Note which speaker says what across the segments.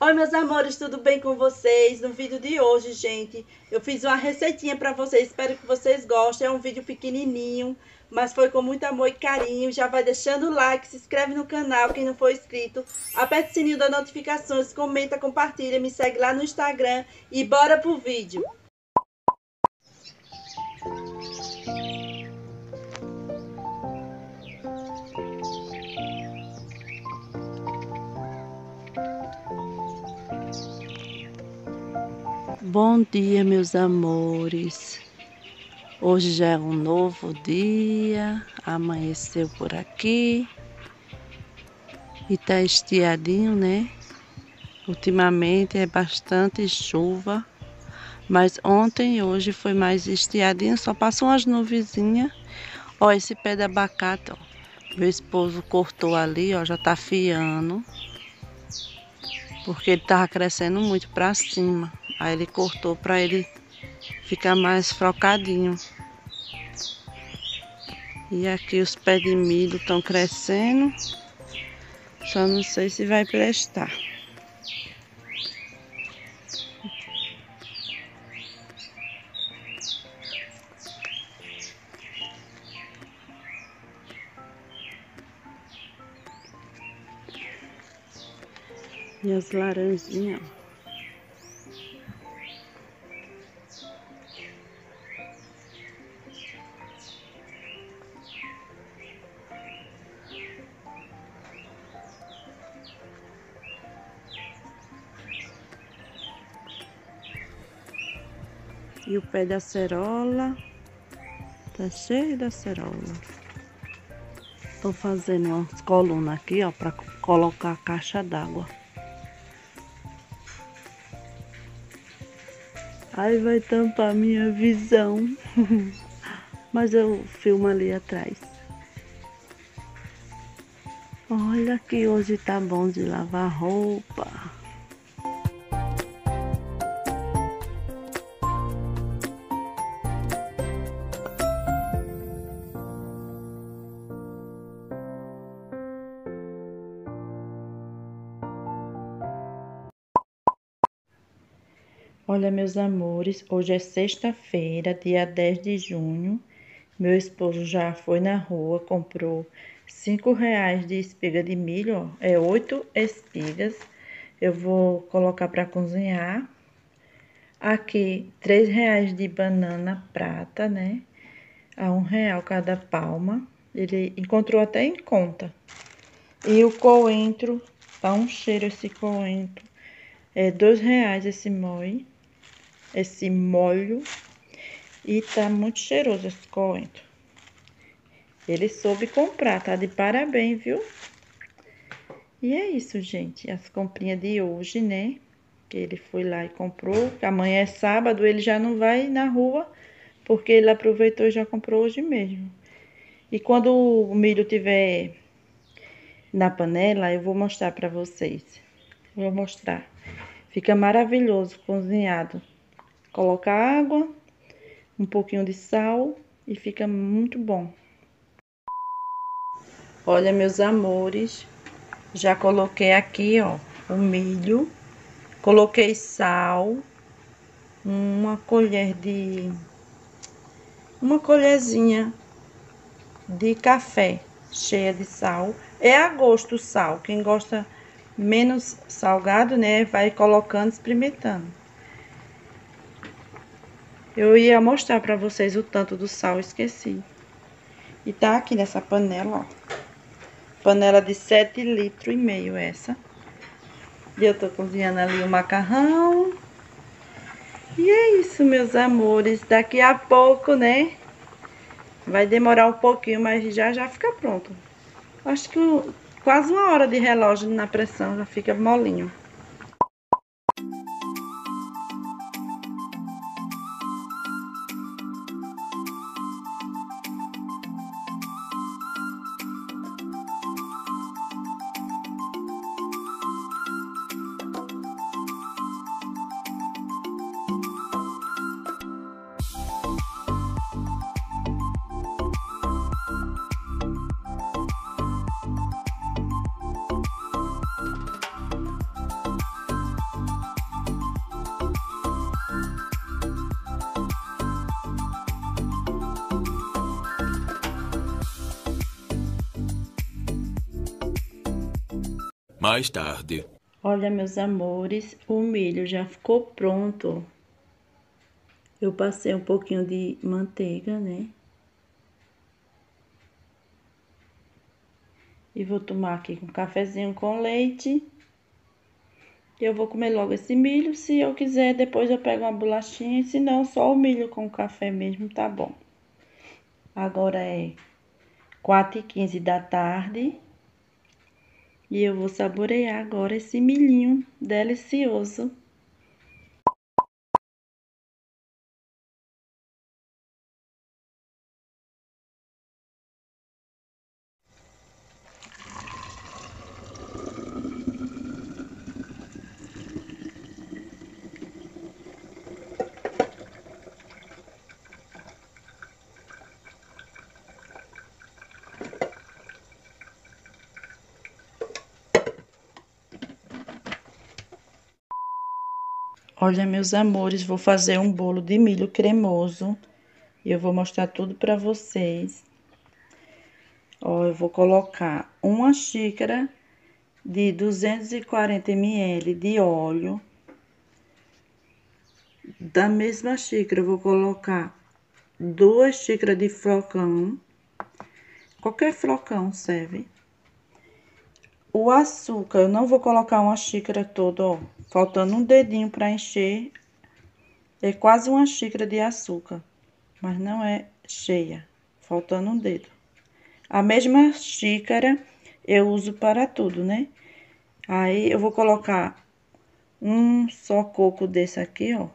Speaker 1: Oi, meus amores, tudo bem com vocês? No vídeo de hoje, gente, eu fiz uma receitinha para vocês, espero que vocês gostem. É um vídeo pequenininho, mas foi com muito amor e carinho. Já vai deixando o like, se inscreve no canal, quem não for inscrito. Aperte o sininho das notificações, comenta, compartilha, me segue lá no Instagram e bora pro vídeo. Bom dia, meus amores. Hoje já é um novo dia, amanheceu por aqui e tá estiadinho, né? Ultimamente é bastante chuva, mas ontem e hoje foi mais estiadinho, só passou umas nuvenzinhas. Ó, esse pé de abacate, ó. Meu esposo cortou ali, ó, já tá fiando. Porque ele tava crescendo muito pra cima. Aí ele cortou para ele ficar mais frocadinho. E aqui os pés de milho estão crescendo. Só não sei se vai prestar. E as laranjinhas, E o pé da cerola tá cheio da cerola. Tô fazendo umas colunas aqui, ó, para colocar a caixa d'água. Aí vai tampar minha visão. Mas eu filmo ali atrás. Olha que hoje tá bom de lavar roupa. Olha, meus amores, hoje é sexta-feira, dia 10 de junho. Meu esposo já foi na rua, comprou cinco reais de espiga de milho, ó, é oito espigas. Eu vou colocar para cozinhar. Aqui, três reais de banana prata, né? A um real cada palma. Ele encontrou até em conta. E o coentro, tá um cheiro esse coentro. É dois reais esse moi esse molho e tá muito cheiroso esse coentro. Ele soube comprar, tá de parabéns, viu? E é isso, gente. As comprinhas de hoje, né? Que ele foi lá e comprou. Amanhã é sábado, ele já não vai na rua, porque ele aproveitou e já comprou hoje mesmo. E quando o milho tiver na panela, eu vou mostrar para vocês. Vou mostrar. Fica maravilhoso cozinhado. Coloca água, um pouquinho de sal e fica muito bom. Olha, meus amores, já coloquei aqui, ó, o milho. Coloquei sal, uma colher de... Uma colherzinha de café cheia de sal. É a gosto o sal. Quem gosta menos salgado, né, vai colocando, experimentando. Eu ia mostrar pra vocês o tanto do sal, esqueci. E tá aqui nessa panela, ó. Panela de 7 litros e meio essa. E eu tô cozinhando ali o macarrão. E é isso, meus amores. Daqui a pouco, né? Vai demorar um pouquinho, mas já já fica pronto. Acho que quase uma hora de relógio na pressão já fica molinho.
Speaker 2: Mais tarde.
Speaker 1: Olha, meus amores, o milho já ficou pronto. Eu passei um pouquinho de manteiga, né? E vou tomar aqui um cafezinho com leite. Eu vou comer logo esse milho. Se eu quiser, depois eu pego uma bolachinha. Se não, só o milho com café mesmo tá bom. Agora é 4 e 15 da tarde. E eu vou saborear agora esse milhinho delicioso. Olha, meus amores, vou fazer um bolo de milho cremoso. E eu vou mostrar tudo para vocês. Ó, eu vou colocar uma xícara de 240 ml de óleo. Da mesma xícara, eu vou colocar duas xícaras de flocão. Qualquer flocão serve. O açúcar, eu não vou colocar uma xícara toda, ó faltando um dedinho para encher. É quase uma xícara de açúcar, mas não é cheia, faltando um dedo. A mesma xícara eu uso para tudo, né? Aí eu vou colocar um só coco desse aqui, ó,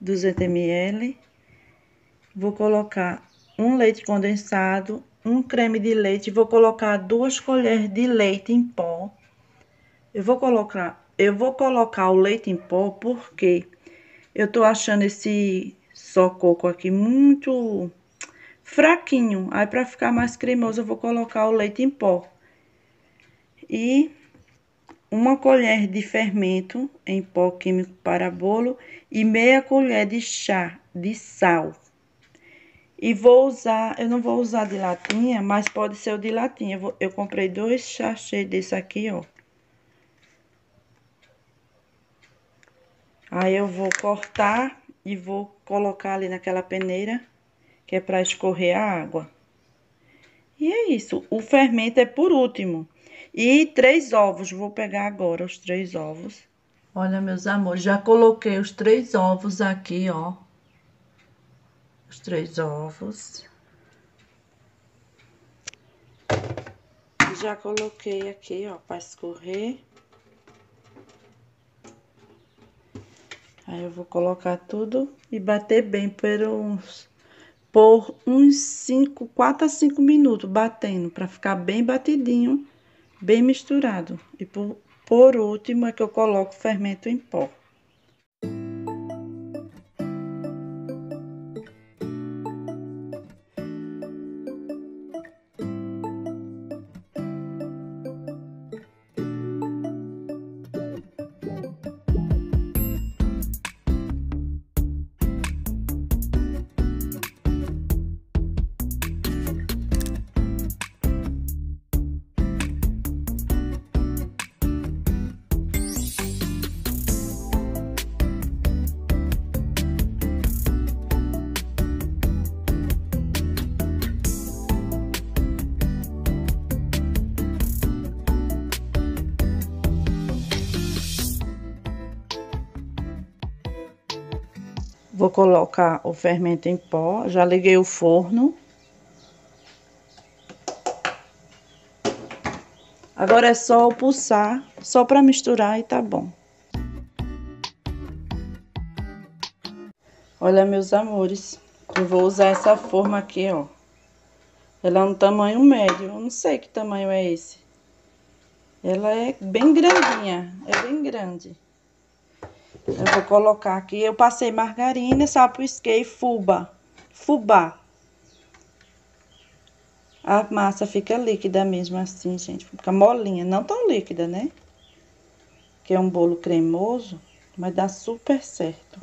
Speaker 1: 200 ml. Vou colocar um leite condensado, um creme de leite, vou colocar duas colheres de leite em pó. Eu vou colocar eu vou colocar o leite em pó porque eu tô achando esse só coco aqui muito fraquinho. Aí, para ficar mais cremoso, eu vou colocar o leite em pó. E uma colher de fermento em pó químico para bolo e meia colher de chá de sal. E vou usar, eu não vou usar de latinha, mas pode ser o de latinha. Eu, eu comprei dois sachês desse aqui, ó. Aí eu vou cortar e vou colocar ali naquela peneira, que é para escorrer a água. E é isso, o fermento é por último. E três ovos, vou pegar agora os três ovos. Olha, meus amores, já coloquei os três ovos aqui, ó. Os três ovos. Já coloquei aqui, ó, para escorrer. Aí eu vou colocar tudo e bater bem por uns, por uns 5, 4 a 5 minutos batendo, para ficar bem batidinho, bem misturado. E por, por último é que eu coloco o fermento em pó. Vou colocar o fermento em pó. Já liguei o forno. Agora é só pulsar, só para misturar e tá bom. Olha, meus amores, eu vou usar essa forma aqui, ó. Ela é um tamanho médio, eu não sei que tamanho é esse. Ela é bem grandinha, é bem grande. Eu vou colocar aqui. Eu passei margarina, sapuisquei fuba. Fubá. A massa fica líquida mesmo assim, gente. Fica molinha. Não tão líquida, né? Que é um bolo cremoso. Mas dá super certo.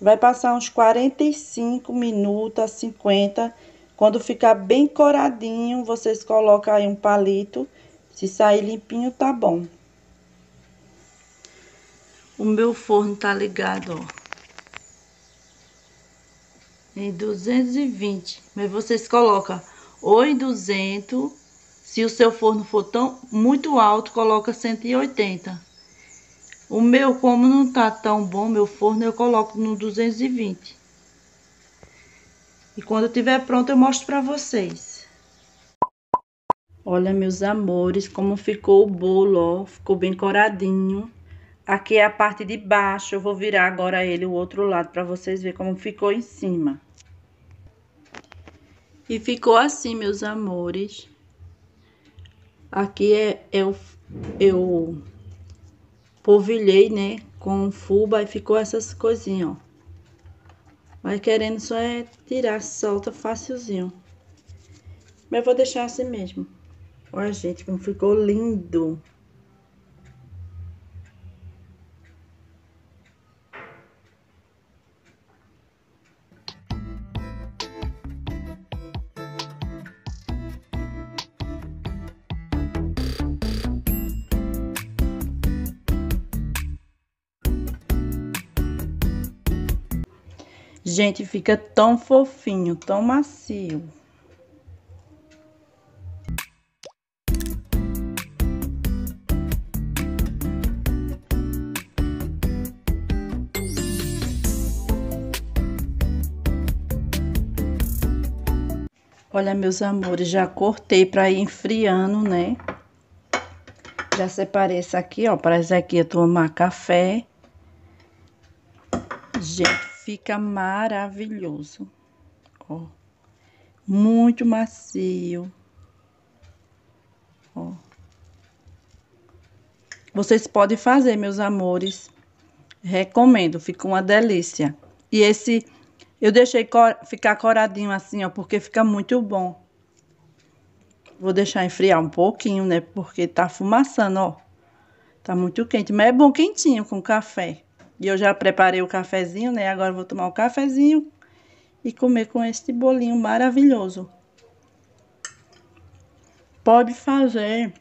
Speaker 1: Vai passar uns 45 minutos a 50. Quando ficar bem coradinho, vocês colocam aí um palito Se sair limpinho, tá bom. O meu forno tá ligado, ó. Em 220. Mas vocês colocam ou em 200. Se o seu forno for tão muito alto, coloca 180. O meu, como não tá tão bom, meu forno, eu coloco no 220. E quando tiver pronto, eu mostro pra vocês. Olha, meus amores, como ficou o bolo, ó. Ficou bem coradinho. Aqui é a parte de baixo, eu vou virar agora ele o outro lado para vocês verem como ficou em cima. E ficou assim, meus amores. Aqui é, eu, eu polvilhei, né, com fuba e ficou essas coisinhas, ó. Vai querendo só é tirar, solta facilzinho. Mas eu vou deixar assim mesmo. Olha, gente, como ficou lindo. Gente, fica tão fofinho, tão macio. Olha, meus amores, já cortei para ir enfriando, né? Já separei esse aqui, ó, para esse aqui eu tomar café. Gente, fica maravilhoso. Ó, muito macio. Ó. Vocês podem fazer, meus amores. Recomendo, fica uma delícia. E esse eu deixei cor, ficar coradinho assim, ó, porque fica muito bom. Vou deixar enfriar um pouquinho, né, porque tá fumaçando, ó. Tá muito quente, mas é bom quentinho com café. E eu já preparei o cafezinho, né? Agora vou tomar o cafezinho e comer com este bolinho maravilhoso. Pode fazer.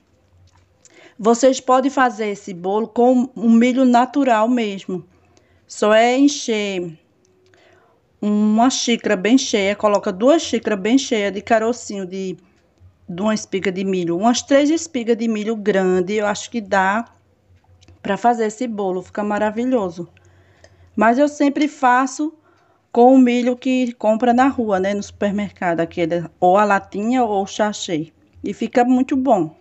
Speaker 1: Vocês podem fazer esse bolo com um milho natural mesmo. Só é encher uma xícara bem cheia, coloca duas xícaras bem cheias de carocinho de, de uma espiga de milho, umas três espigas de milho grande, eu acho que dá para fazer esse bolo, fica maravilhoso. Mas eu sempre faço com o milho que compra na rua, né, no supermercado, aquele, ou a latinha ou o sachê. E fica muito bom.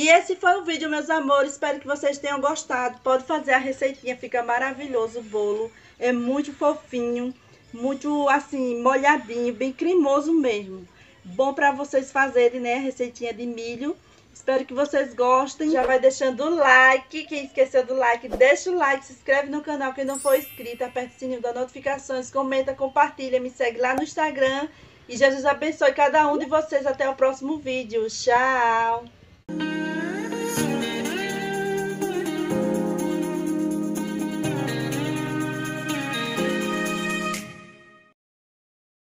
Speaker 1: E esse foi o vídeo, meus amores. Espero que vocês tenham gostado. Pode fazer a receitinha, fica maravilhoso o bolo. É muito fofinho, muito assim, molhadinho, bem cremoso mesmo. Bom para vocês fazerem, né, a receitinha de milho. Espero que vocês gostem. Já vai deixando o like. Quem esqueceu do like, deixa o like. Se inscreve no canal quem não for inscrito. Aperta o sininho das notificações. Comenta, compartilha. Me segue lá no Instagram. E Jesus abençoe cada um de vocês. Até o próximo vídeo. Tchau! Thank you.